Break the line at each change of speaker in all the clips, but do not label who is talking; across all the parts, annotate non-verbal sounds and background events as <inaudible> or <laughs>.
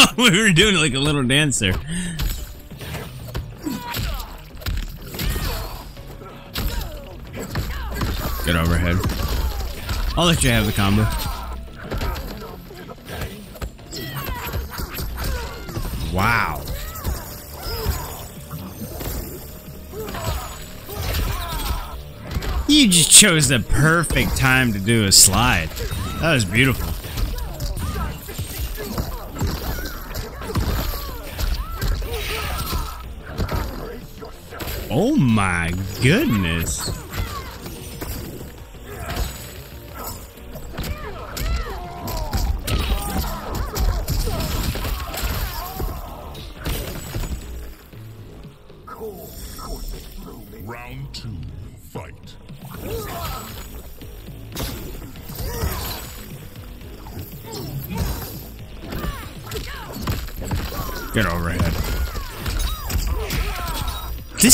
<laughs> we were doing like a little dance there. Get overhead. I'll let you have the combo. Wow. Chose the perfect time to do a slide. That was beautiful. Oh my goodness.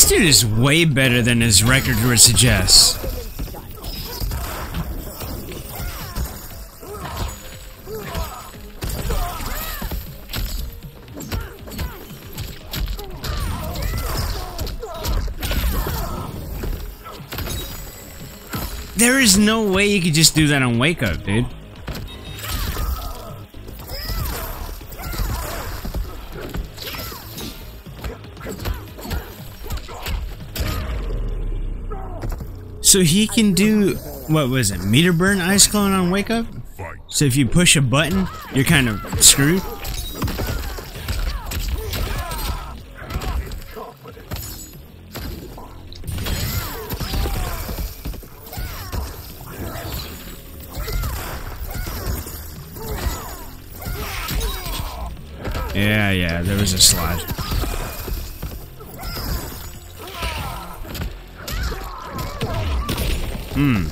This dude is way better than his record would suggest. There is no way you could just do that on Wake Up, dude. So he can do what was it? Meter burn ice clone on wake up? So if you push a button, you're kind of screwed. Yeah, yeah, there was a slide. Hmm.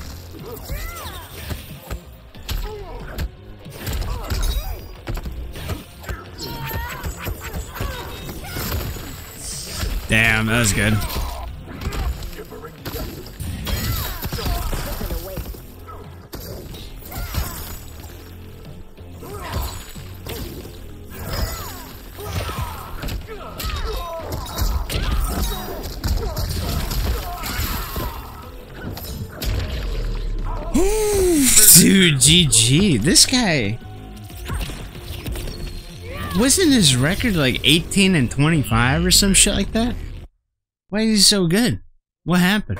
Damn, that was good. GG. This guy. Wasn't his record like 18 and 25 or some shit like that? Why is he so good? What happened?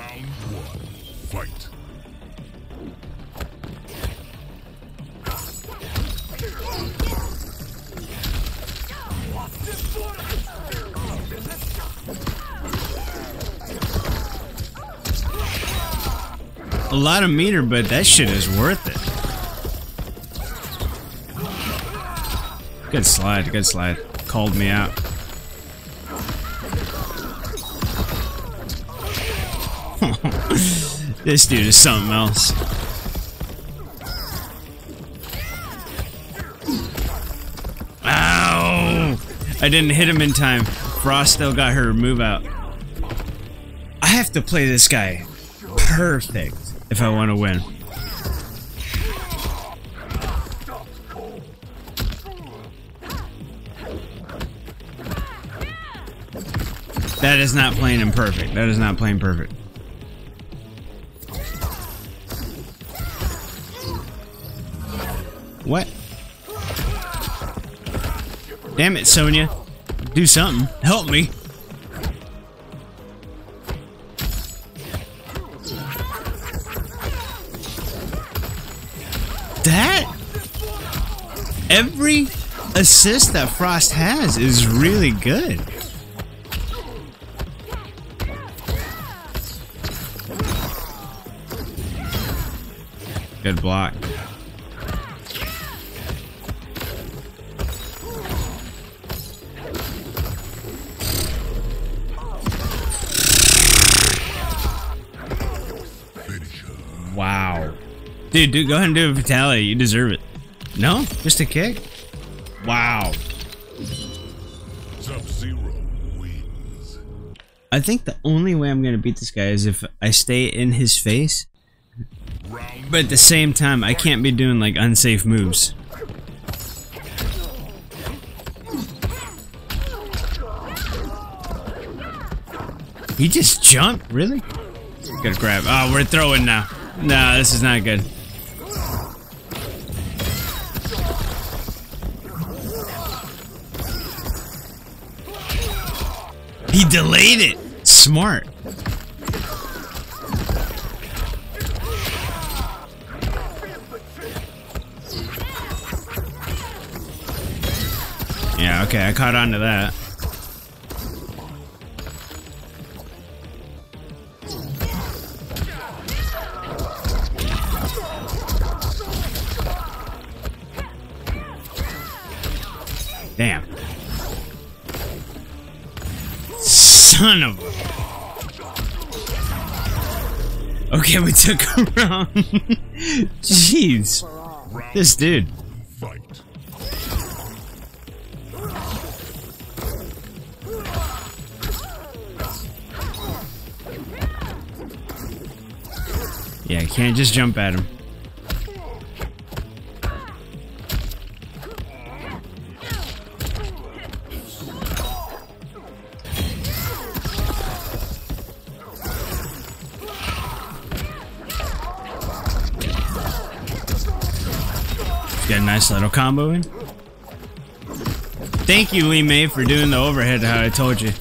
A lot of meter, but that shit is worth it. Good slide, good slide. Called me out. <laughs> this dude is something else. Ow! I didn't hit him in time. Frost still got her move out. I have to play this guy perfect if I want to win. That is not playing him perfect. That is not playing perfect. What? Damn it, Sonya. Do something. Help me. That every assist that Frost has is really good. Good block. Wow. Dude, dude, go ahead and do a fatality. You deserve it. No? Just a kick? Wow.
Sub-Zero wins.
I think the only way I'm gonna beat this guy is if I stay in his face
Round
But at the same time, I can't be doing like unsafe moves. He just jumped? Really? Gotta grab. Oh, we're throwing now. No, this is not good. He delayed it. Smart. Okay, I caught on to that. Damn. Son of a... Okay, we took a <laughs> round. Jeez. This dude.
fight.
Yeah, can't just jump at him. Got a nice little combo in. Thank you, Li Mei, for doing the overhead how I told you.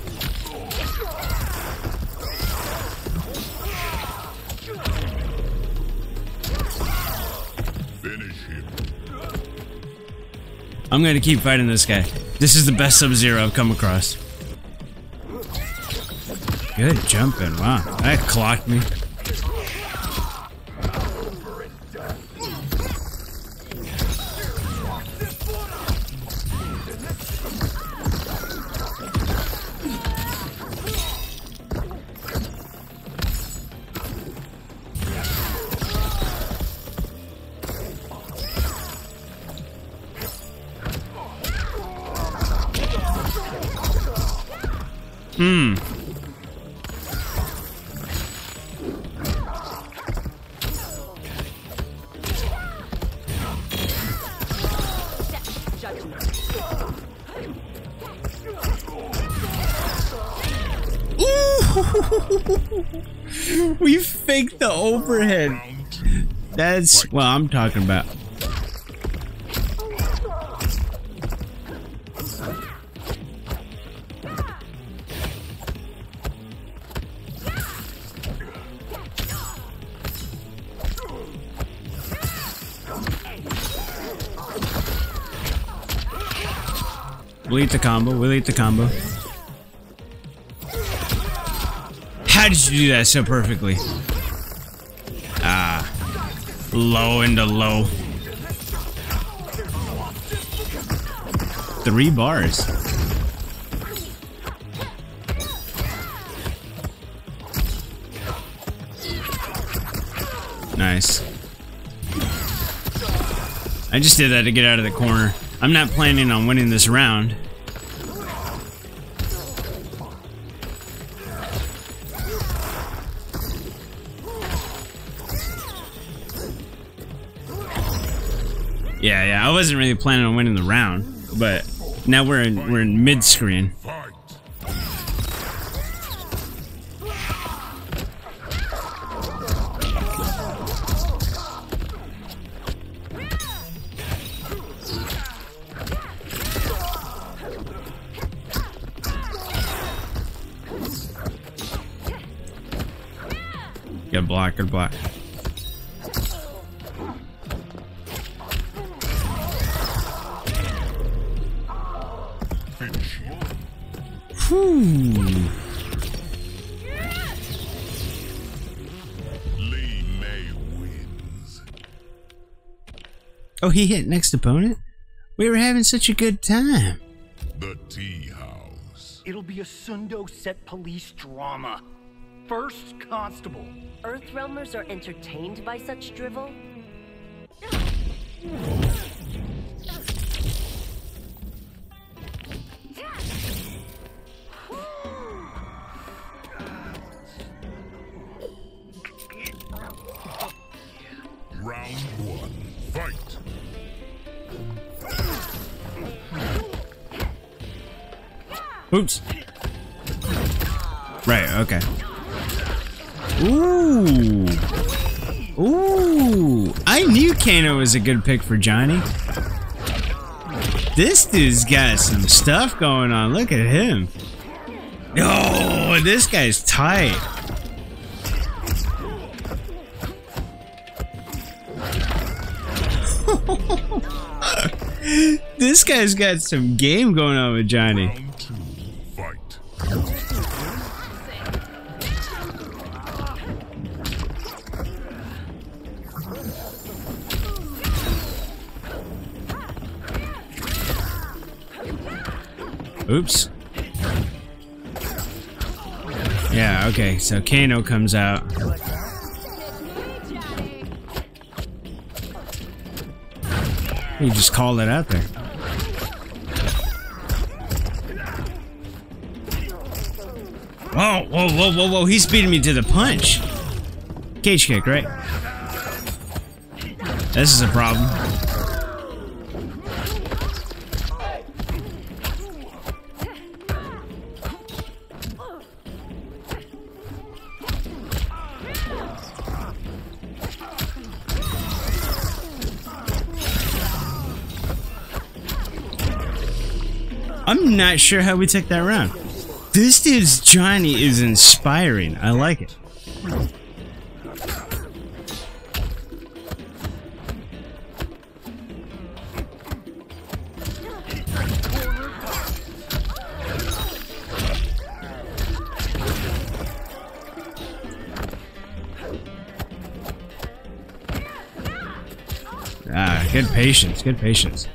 I'm gonna keep fighting this guy. This is the best Sub-Zero I've come across. Good jumping, wow. That clocked me. Hmm. Ooh! <laughs> we faked the overhead. That's what I'm talking about. We'll eat the combo. We'll eat the combo. How did you do that so perfectly? Ah. Low into low. Three bars. Nice. I just did that to get out of the corner. I'm not planning on winning this round. Wasn't really planning on winning the round, but now we're in we're in mid screen. Good block, good block. Oh, he hit next opponent? We were having such a good time.
The Tea House.
It'll be a Sundo set police drama. First constable.
Earthrealmers are entertained by such drivel?
Oops. Right, okay. Ooh. Ooh. I knew Kano was a good pick for Johnny. This dude's got some stuff going on. Look at him. Oh, this guy's tight. <laughs> this guy's got some game going on with Johnny. Oops. Yeah, okay, so Kano comes out. You just called it out there. Whoa, whoa, whoa, whoa, whoa, he's beating me to the punch. Cage kick, right? This is a problem. Not sure how we took that round. This dude's Johnny is inspiring. I like it. Ah, good patience, good patience.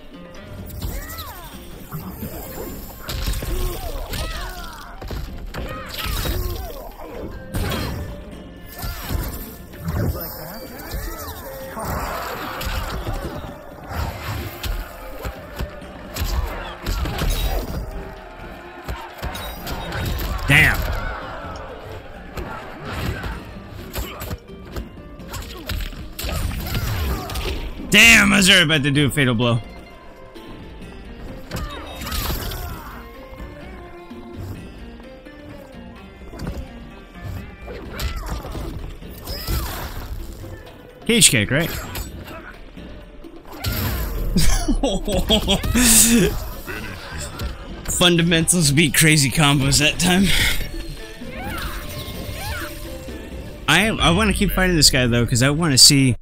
Damn, I was about to do a fatal blow. Cage kick, right? <laughs> Fundamentals beat crazy combos that time. I I want to keep fighting this guy though because I want to see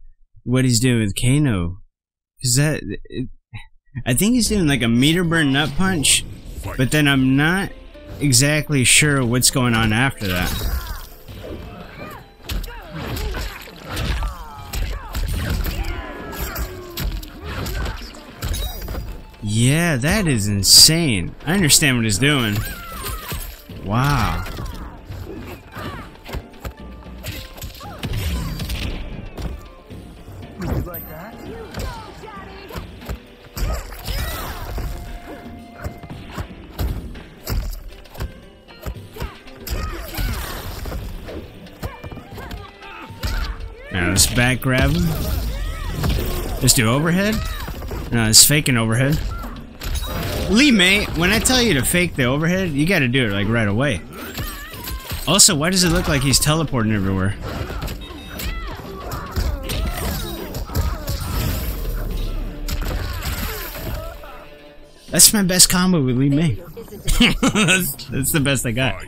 what he's doing with Kano. Cause that it, I think he's doing like a meter burn nut punch, but then I'm not exactly sure what's going on after that. Yeah, that is insane. I understand what he's doing. Wow. Let's back grab him. Just do overhead. No, it's faking overhead. Li Mei, when I tell you to fake the overhead, you gotta do it like right away. Also, why does it look like he's teleporting everywhere? That's my best combo with Li Mei. that's, <laughs> that's the best I got.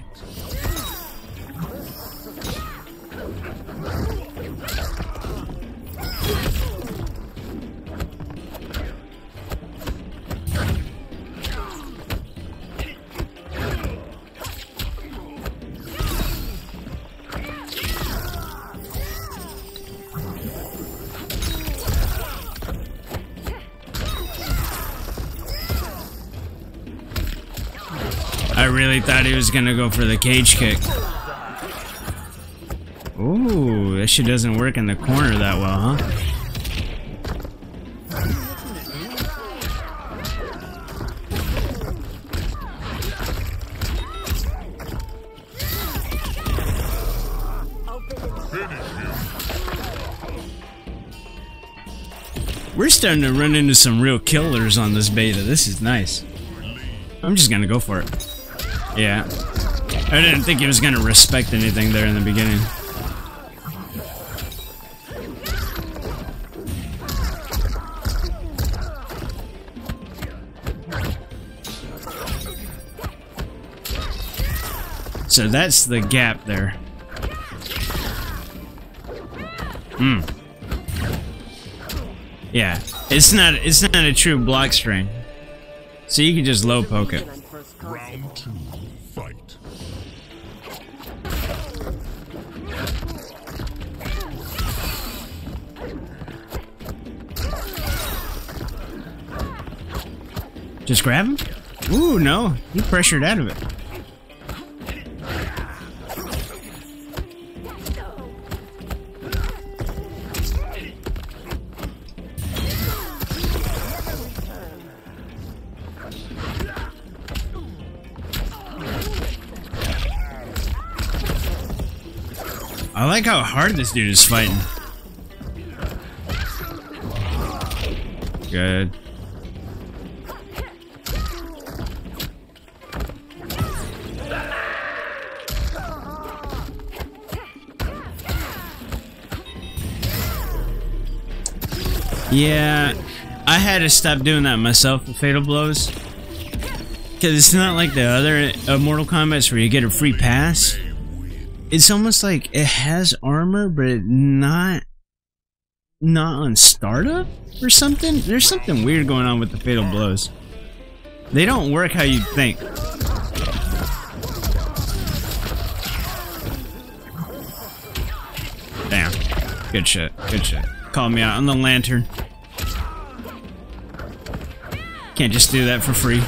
Really thought he was gonna go for the cage kick. Ooh, that shit doesn't work in the corner that well, huh? We're starting to run into some real killers on this beta. This is nice. I'm just gonna go for it. Yeah. I didn't think he was gonna respect anything there in the beginning. So that's the gap there. Hmm. Yeah, it's not it's not a true block string. So you can just low poke it. Just grab him? Ooh, no. He pressured out of it. I like how hard this dude is fighting. Good. Yeah, I had to stop doing that myself with Fatal Blows. Because it's not like the other uh, Mortal Kombat's where you get a free pass. It's almost like it has armor, but not not on startup or something. There's something weird going on with the Fatal Blows. They don't work how you'd think. Damn. Good shit. Good shit. Call me out on the lantern. Can't just do that for free.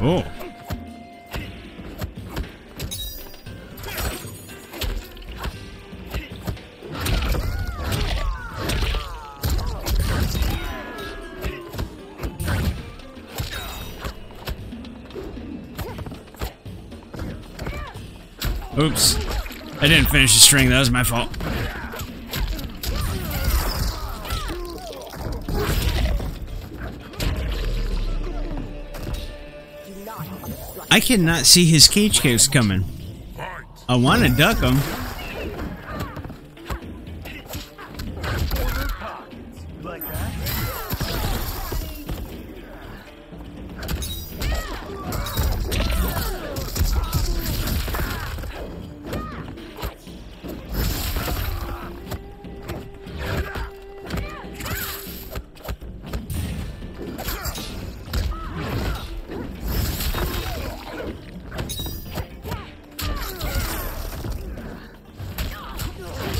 Oh. I didn't finish the string. That was my fault. I cannot see his cage kicks coming. I want to duck him.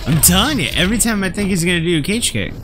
I'm telling you, every time I think he's gonna do a cage kick.